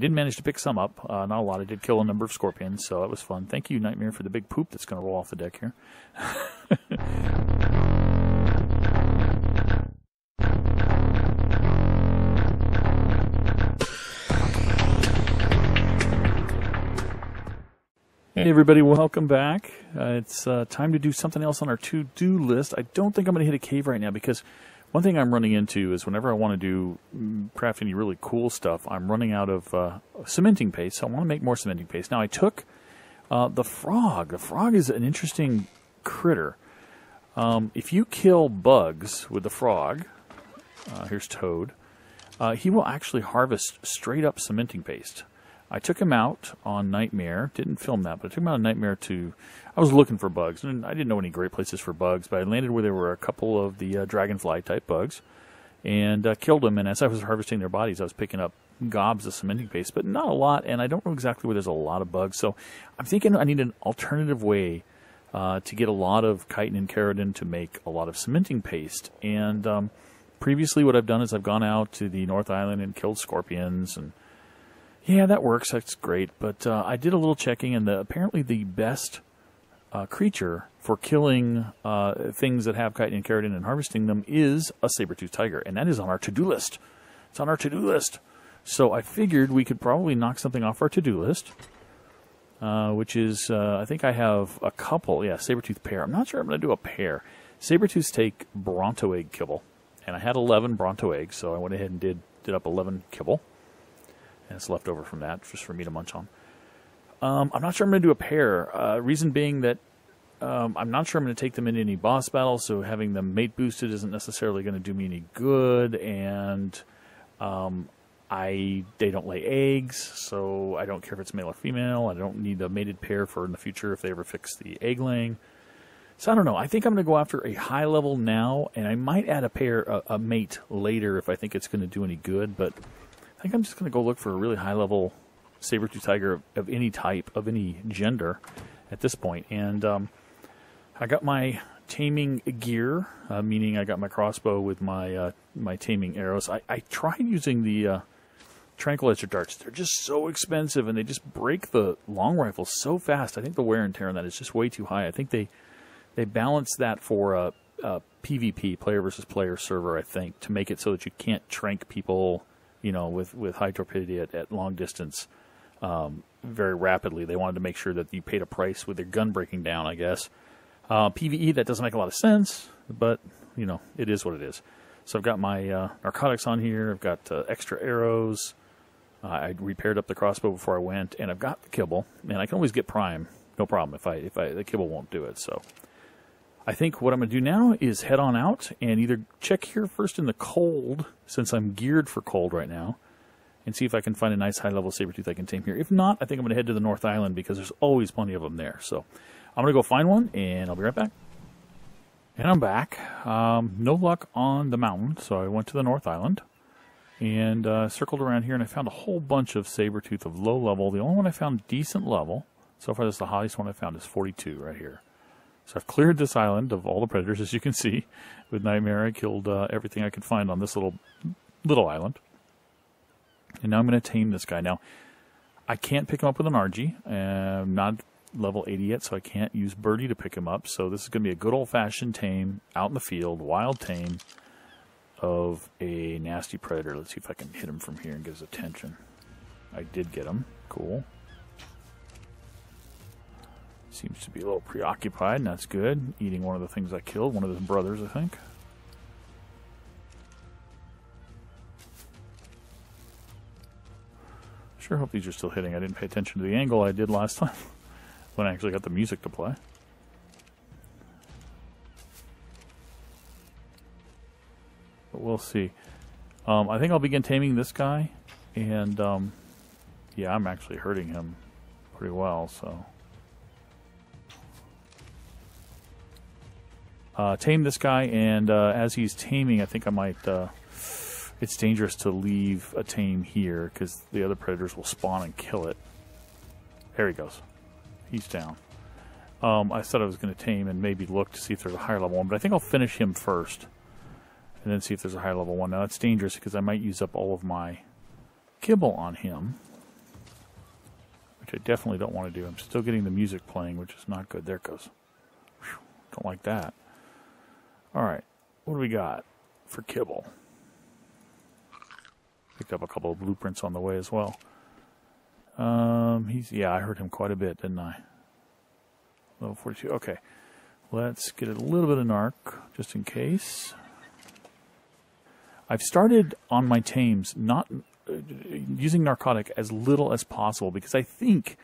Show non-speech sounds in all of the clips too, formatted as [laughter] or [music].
Did manage to pick some up, uh, not a lot. I did kill a number of scorpions, so that was fun. Thank you, Nightmare, for the big poop that's going to roll off the deck here. [laughs] Hey everybody, welcome back. Uh, it's uh, time to do something else on our to-do list. I don't think I'm going to hit a cave right now because one thing I'm running into is whenever I want to do mm, craft any really cool stuff, I'm running out of uh, cementing paste. So I want to make more cementing paste. Now I took uh, the frog. The frog is an interesting critter. Um, if you kill bugs with the frog, uh, here's Toad. Uh, he will actually harvest straight up cementing paste. I took him out on Nightmare. Didn't film that, but I took him out on Nightmare to. I was looking for bugs, and I didn't know any great places for bugs, but I landed where there were a couple of the uh, dragonfly type bugs, and uh, killed them. And as I was harvesting their bodies, I was picking up gobs of cementing paste, but not a lot. And I don't know exactly where there's a lot of bugs, so I'm thinking I need an alternative way uh, to get a lot of chitin and keratin to make a lot of cementing paste. And um, previously, what I've done is I've gone out to the North Island and killed scorpions and yeah, that works. That's great. But uh, I did a little checking, and the, apparently the best uh, creature for killing uh, things that have chitin and keratin and harvesting them is a saber-toothed tiger, and that is on our to-do list. It's on our to-do list. So I figured we could probably knock something off our to-do list, uh, which is, uh, I think I have a couple. Yeah, saber-tooth pair. I'm not sure I'm going to do a pair. Saber-tooths take Bronto egg kibble, and I had 11 Bronto eggs, so I went ahead and did, did up 11 kibble and it's left over from that just for me to munch on. Um, I'm not sure I'm going to do a pair. Uh, reason being that um, I'm not sure I'm going to take them into any boss battles, so having them mate boosted isn't necessarily going to do me any good, and um, I they don't lay eggs, so I don't care if it's male or female. I don't need a mated pair for in the future if they ever fix the egg laying. So I don't know. I think I'm going to go after a high level now, and I might add a pair, a, a mate later if I think it's going to do any good. But I think I'm just going to go look for a really high level saber-tooth tiger of, of, any type, of any gender at this point. And um, I got my taming gear, uh, meaning I got my crossbow with my uh, my taming arrows. I, I tried using the uh, tranquilizer darts. They're just so expensive and they just break the long rifle so fast. I think the wear and tear on that is just way too high. I think they they balance that for a, a PvP, player versus player server, I think, to make it so that you can't trank people you know, with, with high torpidity at, at long distance um, very rapidly. They wanted to make sure that you paid a price with their gun breaking down, I guess. Uh, PVE, that doesn't make a lot of sense, but, you know, it is what it is. So I've got my uh, narcotics on here. I've got uh, extra arrows. I repaired up the crossbow before I went, and I've got the kibble. And I can always get prime, no problem. If I if I the kibble won't do it, so I think what I'm going to do now is head on out and either check here first in the cold, since I'm geared for cold right now, and see if I can find a nice high level saber tooth I can tame here. If not, I think I'm going to head to the North Island because there's always plenty of them there. So I'm going to go find one and I'll be right back. And I'm back. Um, no luck on the mountain, so I went to the North Island and uh, circled around here and I found a whole bunch of saber tooth of low level. The only one I found decent level, so far is the highest one I found, is 42 right here. So I've cleared this island of all the predators, as you can see. With Nightmare, I killed uh, everything I could find on this little little island. And now I'm going to tame this guy. Now, I can't pick him up with an RG. I'm not level 80 yet, so I can't use Birdie to pick him up. So this is going to be a good old-fashioned tame, out in the field, wild tame of a nasty predator. Let's see if I can hit him from here and get his attention. I did get him. Cool. Seems to be a little preoccupied, and that's good. Eating one of the things I killed, one of his brothers, I think. Sure hope these are still hitting. I didn't pay attention to the angle I did last time [laughs] when I actually got the music to play. But we'll see. Um, I think I'll begin taming this guy, and um, yeah, I'm actually hurting him pretty well, so... uh, tame this guy, and uh, as he's taming, I think I might. Uh, it's dangerous to leave a tame here because the other predators will spawn and kill it. There he goes. He's down. Um, I said I was going to tame and maybe look to see if there's a higher level one, but I think I'll finish him first and then see if there's a higher level one. Now that's dangerous because I might use up all of my kibble on him. which I definitely don't want to do. I'm still getting the music playing, which is not good. There it goes. Whew, don't like that. All right, what do we got for kibble? Picked up a couple of blueprints on the way as well. Um, he's yeah, I heard him quite a bit, didn't I? Level 42. Okay, let's get a little bit of narc just in case. I've started on my tames not uh, using narcotic as little as possible because I think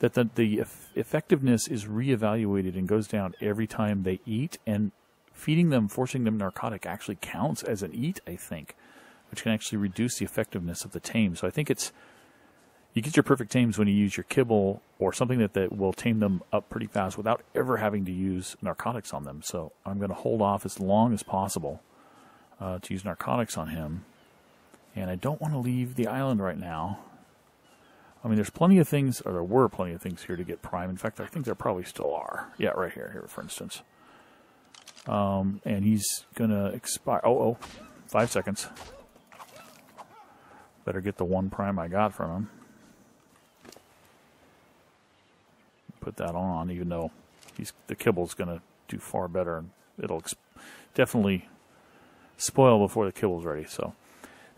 that the, the effectiveness is reevaluated and goes down every time they eat, and feeding them, forcing them narcotic actually counts as an eat, I think, which can actually reduce the effectiveness of the tame. So I think it's you get your perfect tames when you use your kibble or something that, that will tame them up pretty fast without ever having to use narcotics on them. So I'm going to hold off as long as possible uh, to use narcotics on him. And I don't want to leave the island right now. I mean, there's plenty of things, or there were plenty of things here to get prime. In fact, I think there probably still are. Yeah, right here, here, for instance. Um, and he's going to expire. Oh, oh, five seconds. Better get the one prime I got from him. Put that on, even though he's the kibble's going to do far better. It'll definitely spoil before the kibble's ready. So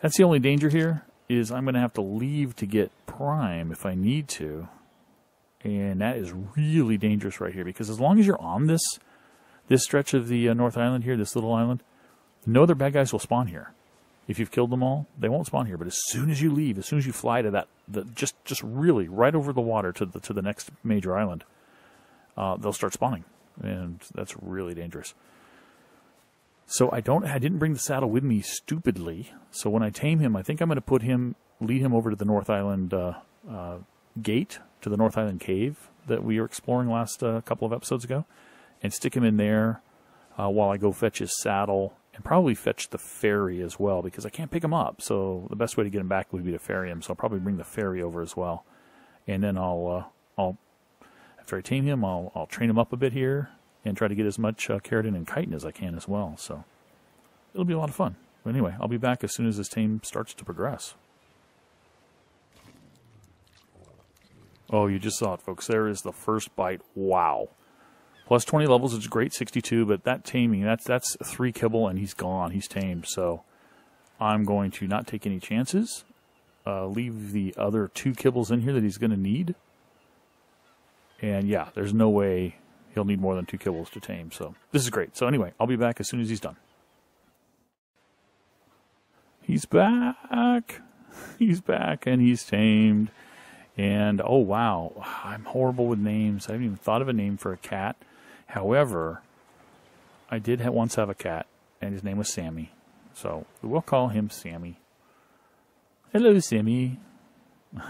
that's the only danger here is I'm going to have to leave to get prime if I need to. And that is really dangerous right here because as long as you're on this this stretch of the uh, North Island here, this little island, no other bad guys will spawn here. If you've killed them all, they won't spawn here. But as soon as you leave, as soon as you fly to that, the, just just really right over the water to the to the next major island, uh, they'll start spawning, and that's really dangerous. So I don't, I didn't bring the saddle with me stupidly. So when I tame him, I think I'm going to put him, lead him over to the North Island uh, uh, gate to the North Island cave that we were exploring last uh, couple of episodes ago, and stick him in there uh, while I go fetch his saddle and probably fetch the ferry as well because I can't pick him up. So the best way to get him back would be to ferry him. So I'll probably bring the ferry over as well, and then I'll uh, I'll after I tame him, I'll I'll train him up a bit here and try to get as much uh, keratin and chitin as I can as well. So it'll be a lot of fun. But anyway, I'll be back as soon as this team starts to progress. Oh, you just saw it, folks. There is the first bite. Wow. Plus 20 levels is great, 62, but that taming, that's that's three kibble and he's gone. He's tamed. So I'm going to not take any chances. Uh, leave the other two kibbles in here that he's going to need. And yeah, there's no way he'll need more than two kibbles to tame. So this is great. So anyway, I'll be back as soon as he's done. He's back. [laughs] He's back and he's tamed. And oh wow, I'm horrible with names. I haven't even thought of a name for a cat. However, I did have, once have a cat, and his name was Sammy. So we'll call him Sammy. Hello, Sammy. [laughs]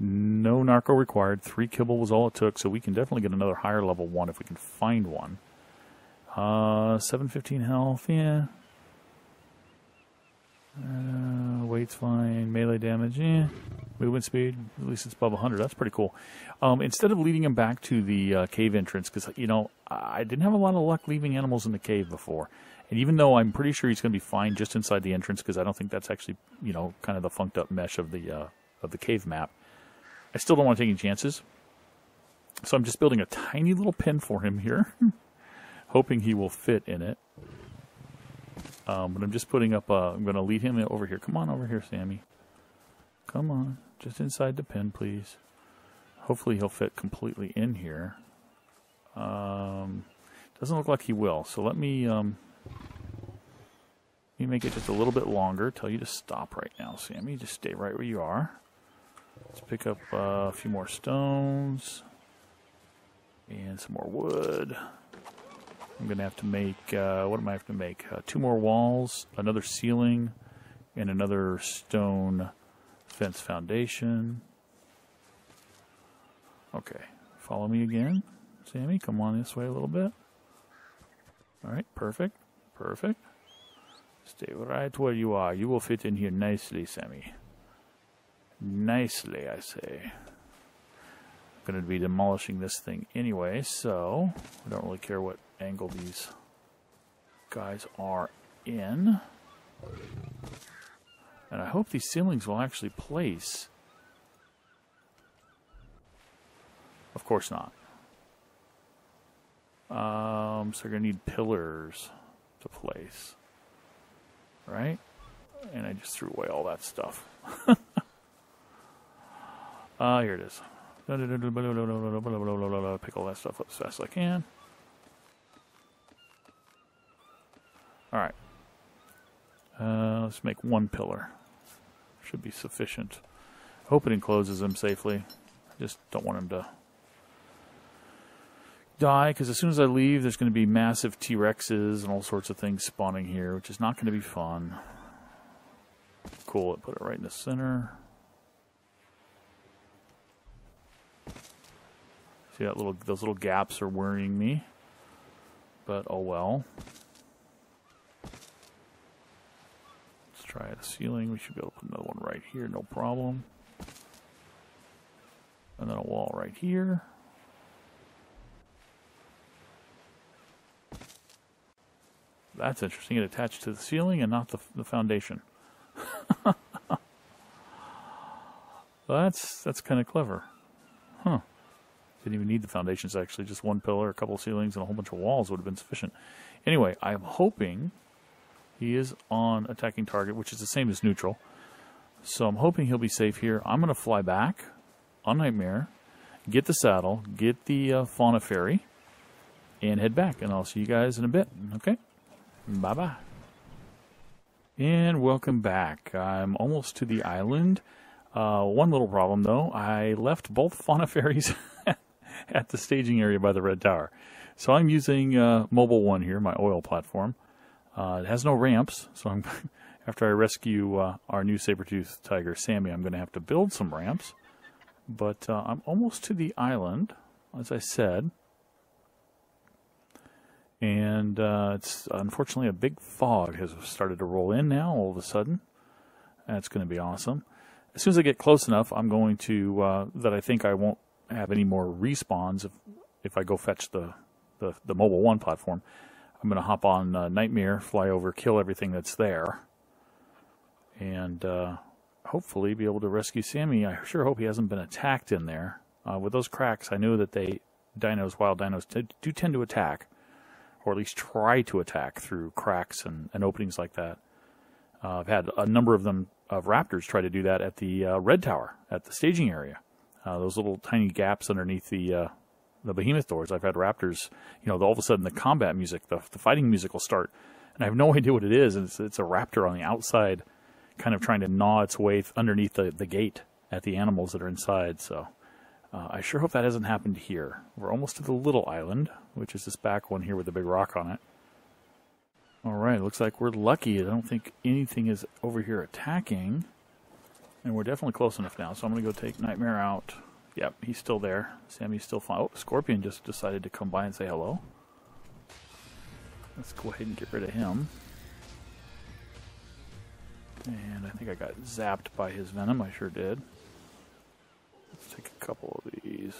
No narco required. Three kibble was all it took, so we can definitely get another higher level one if we can find one. Uh, 715 health, yeah. Uh, weight's fine. Melee damage, yeah. Movement speed, at least it's above 100. That's pretty cool. Um, instead of leading him back to the uh, cave entrance, because, you know, I didn't have a lot of luck leaving animals in the cave before. And even though I'm pretty sure he's going to be fine just inside the entrance, because I don't think that's actually, you know, kind of the funked up mesh of the uh, of the cave map. I still don't want to take any chances. So I'm just building a tiny little pen for him here, [laughs] hoping he will fit in it. Um, but I'm just putting up, uh, I'm going to lead him over here. Come on over here, Sammy. Come on, just inside the pen, please. Hopefully he'll fit completely in here. Um, doesn't look like he will, so let me, um, let me make it just a little bit longer. Tell you to stop right now, Sammy. Just stay right where you are. Let's pick up uh, a few more stones and some more wood. I'm going to have to make, uh, what am I have to make? Uh, two more walls, another ceiling, and another stone fence foundation. Okay, follow me again. Sammy, come on this way a little bit. All right, perfect, perfect. Stay right where you are. You will fit in here nicely, Sammy nicely, I say. I'm going to be demolishing this thing anyway, so I don't really care what angle these guys are in. And I hope these ceilings will actually place Of course not. Um, so you're going to need pillars to place. Right? And I just threw away all that stuff. Ah, uh, here it is. Pick all that stuff up as fast as I can. Alright. Uh, let's make one pillar. Should be sufficient. Hope it encloses him safely. Just don't want him to die because as soon as I leave, there's going to be massive T Rexes and all sorts of things spawning here, which is not going to be fun. Cool, it put it right in the center. See that little those little gaps are worrying me. But oh well. Try the ceiling. We should be able to put another one right here, no problem. And then a wall right here. That's interesting. It attached to the ceiling and not the, the foundation. [laughs] that's that's kind of clever. Huh. Didn't even need the foundations, actually. Just one pillar, a couple ceilings, and a whole bunch of walls would have been sufficient. Anyway, I'm hoping he is on attacking target, which is the same as neutral. So I'm hoping he'll be safe here. I'm going to fly back on Nightmare, get the saddle, get the uh, Fauna Ferry, and head back. And I'll see you guys in a bit. Okay? Bye bye. And welcome back. I'm almost to the island. Uh, one little problem though, I left both [laughs] fauna ferries at the staging area by the Red Tower. So I'm using uh, Mobile One here, my oil platform. Uh, it has no ramps, so I'm [laughs] after I rescue uh, our new saber-tooth tiger, Sammy, I'm going to have to build some ramps. But uh, I'm almost to the island, as I said and uh, it's unfortunately a big fog has started to roll in now all of a sudden. That's going to be awesome. As soon as I get close enough, I'm going to uh, that I think I won't have any more respawns if if I go fetch the the, the mobile one platform. I'm going to hop on uh, Nightmare, fly over, kill everything that's there, and uh, hopefully be able to rescue Sammy. I sure hope he hasn't been attacked in there. Uh, with those cracks, I knew that they dinos, wild dinos, do tend to attack or at least try to attack through cracks and, and openings like that. Uh, I've had a number of them of raptors try to do that at the uh, red tower at the staging area. Uh, those little tiny gaps underneath the the behemoth doors. I've had raptors. You know, all of a sudden the combat music, the, the fighting music will start, and I have no [laughs] idea what it is. It's, it's a raptor on the outside, kind of trying to gnaw its way underneath the, the gate at the animals that are inside. So uh, I sure hope that hasn't happened here. We're almost to the little island, which is this back one here with the big rock on it. Alright, looks like we're lucky. I don't think anything is over here attacking. And we're definitely close enough now, so I'm going to go take Nightmare out. Yep, he's still there. Sammy's still fine. Oh, Scorpion just decided to come by and say hello. Let's go ahead and get rid of him. And I think I got zapped by his venom. I sure did. Let's take a couple of these.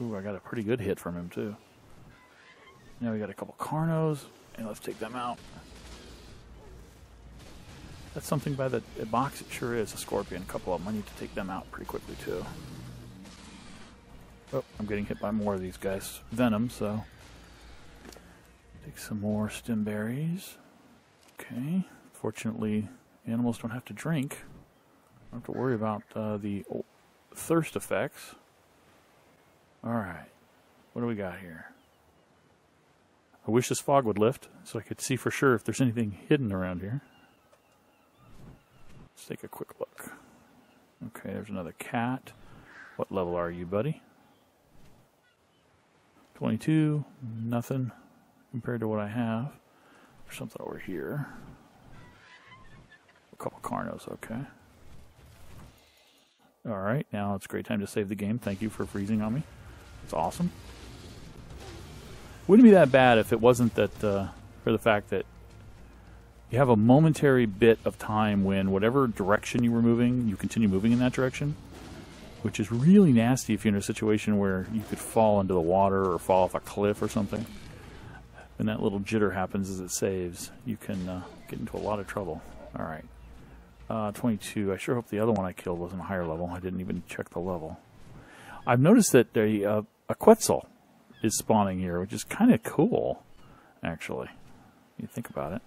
Ooh, I got a pretty good hit from him, too. Now we got a couple Carnos, and let's take them out. That's something by the box. It sure is a Scorpion. A couple of them. I need to take them out pretty quickly, too. Oh, I'm getting hit by more of these guys. Venom, so... Take some more stim berries. Okay. Fortunately, animals don't have to drink. Don't have to worry about uh, the thirst effects. Alright. What do we got here? I wish this fog would lift so I could see for sure if there's anything hidden around here. Let's take a quick look. Okay, there's another cat. What level are you, buddy? 22. Nothing compared to what I have. There's something over here. A couple Carnos, okay. All right, now it's a great time to save the game. Thank you for freezing on me. It's awesome. Wouldn't be that bad if it wasn't that uh, for the fact that you have a momentary bit of time when whatever direction you were moving, you continue moving in that direction, which is really nasty if you're in a situation where you could fall into the water or fall off a cliff or something. When that little jitter happens as it saves, you can uh, get into a lot of trouble. All right. Uh, 22. I sure hope the other one I killed wasn't a higher level. I didn't even check the level. I've noticed that a, uh, a Quetzal is spawning here, which is kind of cool, actually. You think about it.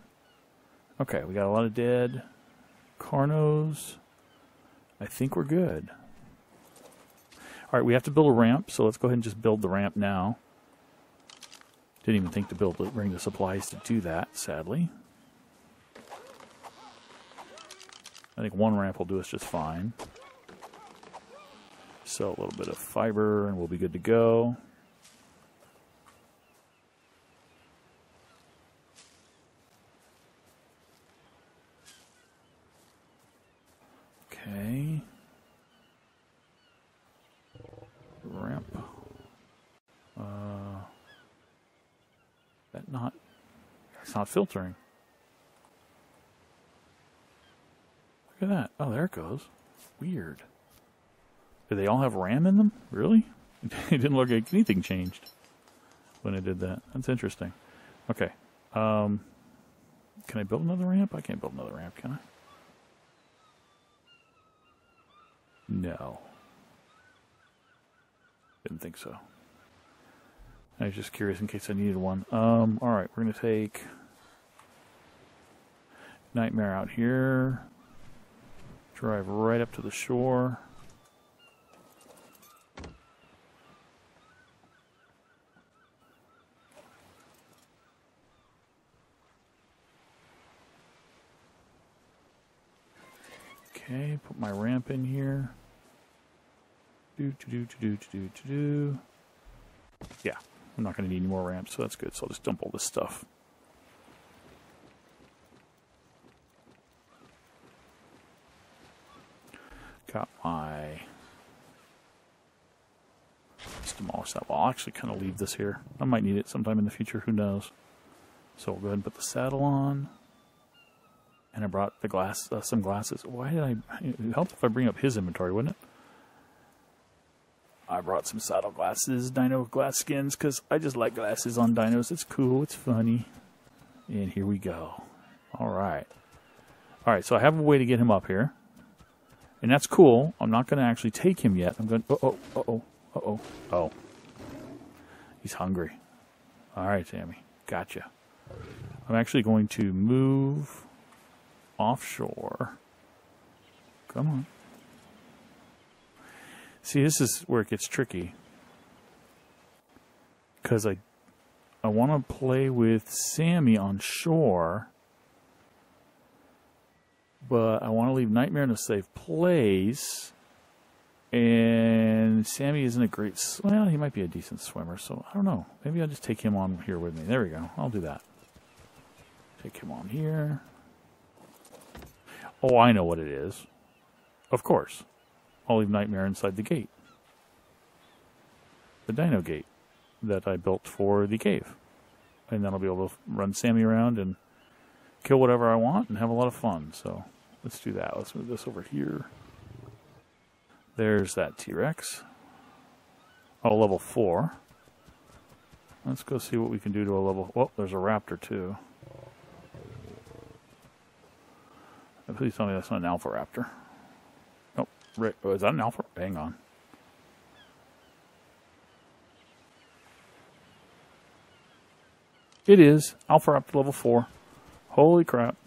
Okay, we got a lot of dead Carnos. I think we're good. All right, we have to build a ramp, so let's go ahead and just build the ramp now. Didn't even think to build bring the supplies to do that, sadly. I think one ramp will do us just fine. Sell a little bit of fiber and we'll be good to go. Okay. Ramp. Uh, that not, it's not filtering. Look at that. Oh, there it goes. Weird. Do they all have RAM in them? Really? [laughs] it didn't look like anything changed when I did that. That's interesting. Okay. Um, can I build another ramp? I can't build another ramp, can I? No. Didn't think so. I was just curious in case I needed one. Um, alright, we're going to take Nightmare out here. Drive right up to the shore. Okay, put my ramp in here. Do do do do do do do. Yeah, I'm not going to need any more ramps, so that's good. So I'll just dump all this stuff. Got my let's demolish that. Well, I'll actually kind of leave this here. I might need it sometime in the future. Who knows? So we'll go ahead and put the saddle on. And I brought the glass, uh, some glasses. Why did I? It helped if I bring up his inventory, wouldn't it? I brought some saddle glasses, dino glass skins, because I just like glasses on dinos. It's cool, it's funny. And here we go. All right. All right, so I have a way to get him up here. And that's cool. I'm not going to actually take him yet. I'm going, uh oh, uh oh, uh oh, oh. He's hungry. All right, Sammy. Gotcha. I'm actually going to move offshore. Come on. See, this is where it gets tricky. Because I, I want to play with Sammy on shore but I want to leave Nightmare in a safe place. And Sammy isn't a great. Well, he might be a decent swimmer, so I don't know. Maybe I'll just take him on here with me. There we go. I'll do that. Take him on here. Oh, I know what it is. Of course. I'll leave Nightmare inside the gate. The dino gate that I built for the cave. And then I'll be able to run Sammy around and kill whatever I want and have a lot of fun. So let's do that. Let's move this over here. There's that T-Rex. Oh, level 4. Let's go see what we can do to a level... Oh, there's a raptor, too. Please tell me that's not an alpha raptor. Oh, Rick, oh, is that an alpha? Hang on. It is. Alpha Raptor level 4. Holy crap.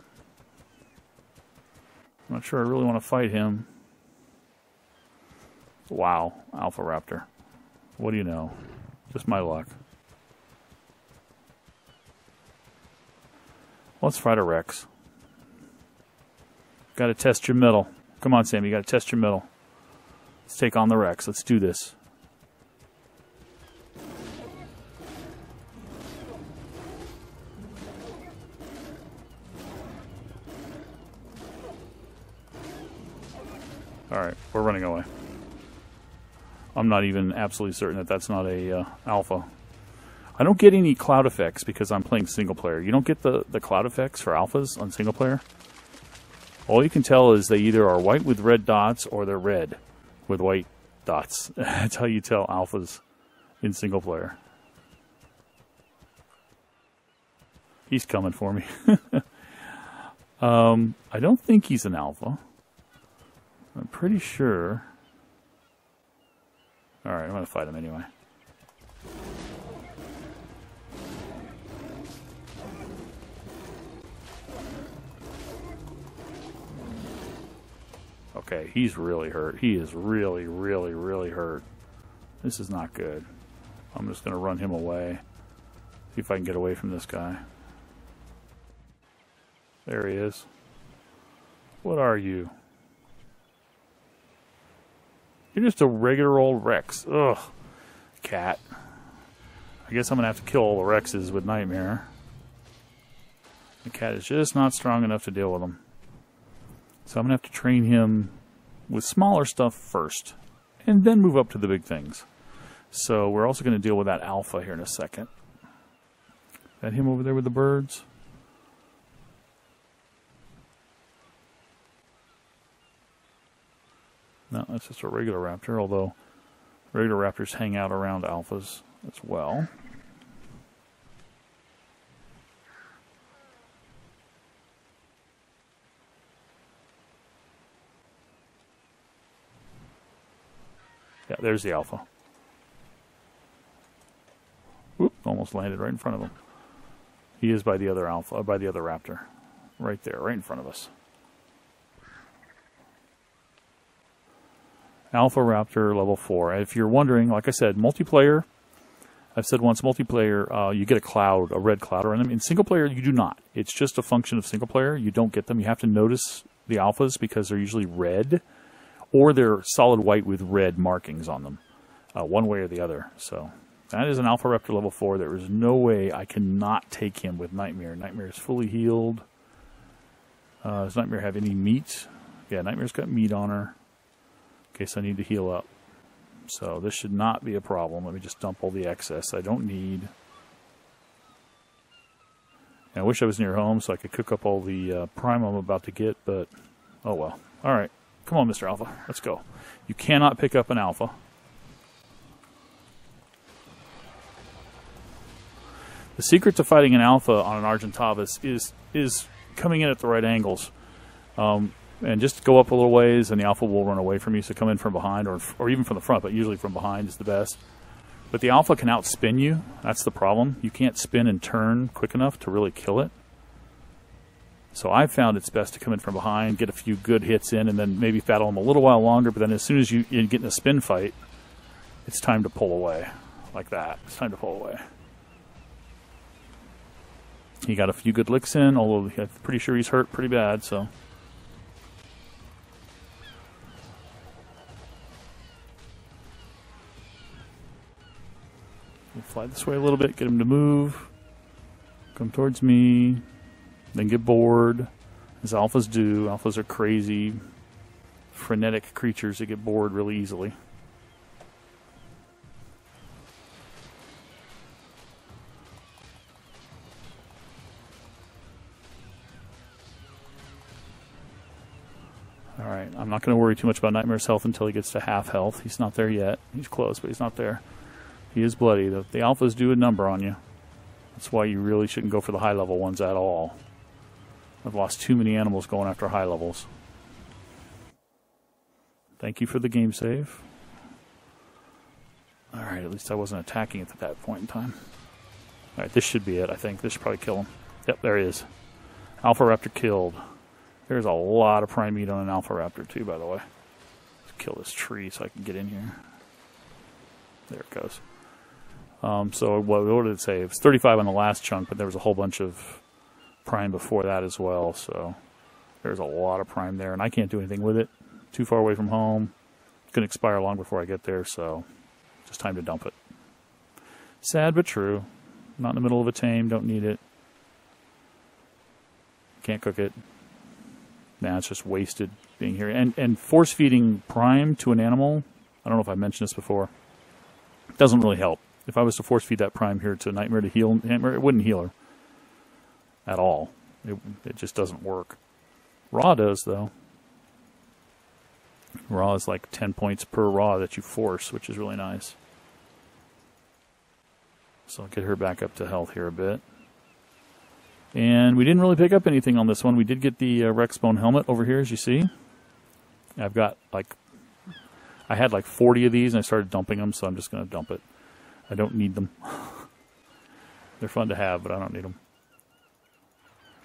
I'm not sure I really want to fight him. Wow, Alpha Raptor. What do you know? Just my luck. Let's fight a Rex. Got to test your middle. Come on, Sam. You got to test your middle. Let's take on the Rex. Let's do this. We're running away. I'm not even absolutely certain that that's not a uh, alpha. I don't get any cloud effects because I'm playing single player. You don't get the, the cloud effects for alphas on single player. All you can tell is they either are white with red dots or they're red with white dots. [laughs] that's how you tell alphas in single player. He's coming for me. [laughs] um, I don't think he's an alpha. I'm pretty sure. All right, I'm going to fight him anyway. Okay, he's really hurt. He is really, really, really hurt. This is not good. I'm just going to run him away. See if I can get away from this guy. There he is. What are you? You're just a regular old Rex. Ugh. Cat. I guess I'm going to have to kill all the Rexes with Nightmare. The cat is just not strong enough to deal with them. So I'm going to have to train him with smaller stuff first. And then move up to the big things. So we're also going to deal with that alpha here in a second. That him over there with the birds? That's just a regular raptor, although regular raptors hang out around alphas as well. Yeah, there's the alpha. Oop, almost landed right in front of him. He is by the other alpha, by the other raptor. Right there, right in front of us. Alpha Raptor level 4. If you're wondering, like I said, multiplayer, I've said once, multiplayer, uh, you get a cloud, a red cloud around them. In single player, you do not. It's just a function of single player. You don't get them. You have to notice the alphas because they're usually red, or they're solid white with red markings on them, uh, one way or the other. So that is an Alpha Raptor level 4. There is no way I cannot take him with Nightmare. Nightmare is fully healed. Uh, does Nightmare have any meat? Yeah, Nightmare's got meat on her in case I need to heal up. So this should not be a problem. Let me just dump all the excess I don't need. And I wish I was near home so I could cook up all the uh, prime I'm about to get, but oh well. All right. Come on, Mr. Alpha. Let's go. You cannot pick up an alpha. The secret to fighting an alpha on an Argentavis is is coming in at the right angles. Um, and just go up a little ways, and the alpha will run away from you. So come in from behind, or or even from the front, but usually from behind is the best. But the alpha can outspin you. That's the problem. You can't spin and turn quick enough to really kill it. So I found it's best to come in from behind, get a few good hits in, and then maybe battle them a little while longer. But then as soon as you, you get in a spin fight, it's time to pull away, like that. It's time to pull away. He got a few good licks in, although I'm pretty sure he's hurt pretty bad. So. We'll fly this way a little bit, get him to move. Come towards me. Then get bored, as alphas do. Alphas are crazy, frenetic creatures that get bored really easily. Alright, I'm not going to worry too much about Nightmare's health until he gets to half health. He's not there yet. He's close, but he's not there. He is bloody. The, the alphas do a number on you. That's why you really shouldn't go for the high level ones at all. I've lost too many animals going after high levels. Thank you for the game save. Alright, at least I wasn't attacking it at that point in time. Alright, this should be it, I think. This should probably kill him. Yep, there he is. Alpha Raptor killed. There's a lot of prime meat on an Alpha Raptor, too, by the way. Let's kill this tree so I can get in here. There it goes. Um, so what, what did it say? It was 35 on the last chunk, but there was a whole bunch of prime before that as well. So there's a lot of prime there, and I can't do anything with it. Too far away from home. It's going to expire long before I get there, so just time to dump it. Sad but true. Not in the middle of a tame, don't need it. Can't cook it. Now it's just wasted being here. And and force feeding prime to an animal, I don't know if I mentioned this before, doesn't really help. If I was to force feed that prime here to nightmare to heal nightmare, it wouldn't heal her at all. It, it just doesn't work. Raw does, though. Raw is like 10 points per raw that you force, which is really nice. So I'll get her back up to health here a bit. And we didn't really pick up anything on this one. We did get the uh, Rex Bone helmet over here, as you see. I've got like I had like 40 of these and I started dumping them, so I'm just going to dump it. I don't need them. [laughs] They're fun to have, but I don't need them.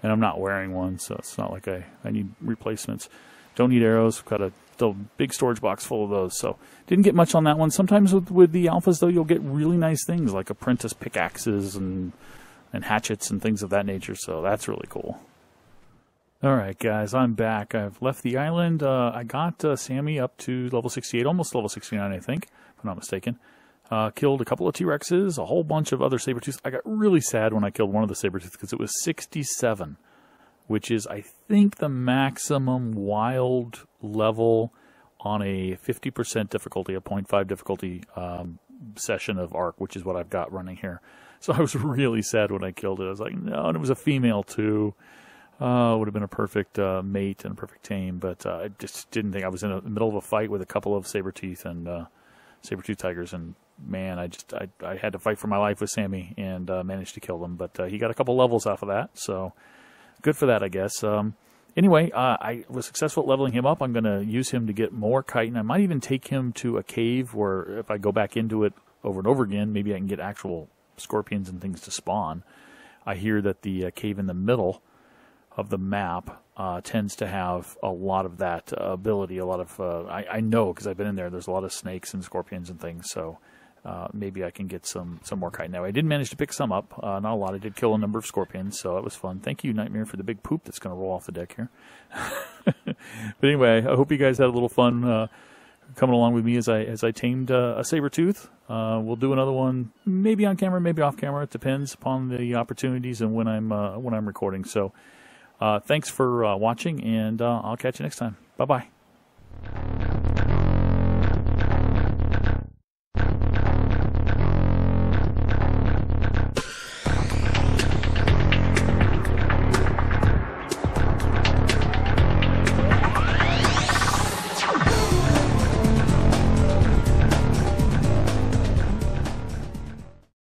And I'm not wearing one, so it's not like I, I need replacements. Don't need arrows. Got a the big storage box full of those. So didn't get much on that one. Sometimes with, with the alphas, though, you'll get really nice things like apprentice pickaxes and and hatchets and things of that nature. So that's really cool. All right, guys, I'm back. I've left the island. Uh, I got uh, Sammy up to level 68, almost level 69, I think, if I'm not mistaken. Uh, killed a couple of T-Rexes, a whole bunch of other saber-tooths. I got really sad when I killed one of the saber-tooths because it was 67, which is, I think, the maximum wild level on a 50% difficulty, a 0.5 difficulty um, session of Ark, which is what I've got running here. So I was [laughs] really sad when I killed it. I was like, no, and it was a female too. Uh, would have been a perfect uh, mate and a perfect tame, but uh, I just didn't think I was in the middle of a fight with a couple of saber teeth and uh, saber tooth tigers, and man, I just I, I had to fight for my life with Sammy and uh, managed to kill them. But uh, he got a couple levels off of that, so good for that, I guess. Um, anyway, uh, I was successful at leveling him up. I'm going to use him to get more chitin. I might even take him to a cave where if I go back into it over and over again, maybe I can get actual scorpions and things to spawn. I hear that the uh, cave in the middle of the map uh, tends to have a lot of that uh, ability. A lot of uh, I, I, know because I've been in there. There's a lot of snakes and scorpions and things. So uh, maybe I can get some some more chitin. Now I did manage to pick some up. Uh, not a lot. I did kill a number of scorpions, so that was fun. Thank you, Nightmare, for the big poop that's going to roll off the deck here. [laughs] but anyway, I hope you guys had a little fun coming along with me as I as I tamed uh, a saber tooth. Uh, we'll do another one, maybe on camera, maybe off camera. It depends upon the opportunities and when I'm uh, when I'm recording. So, uh, thanks for uh, watching, and uh, I'll catch you next time. Bye bye.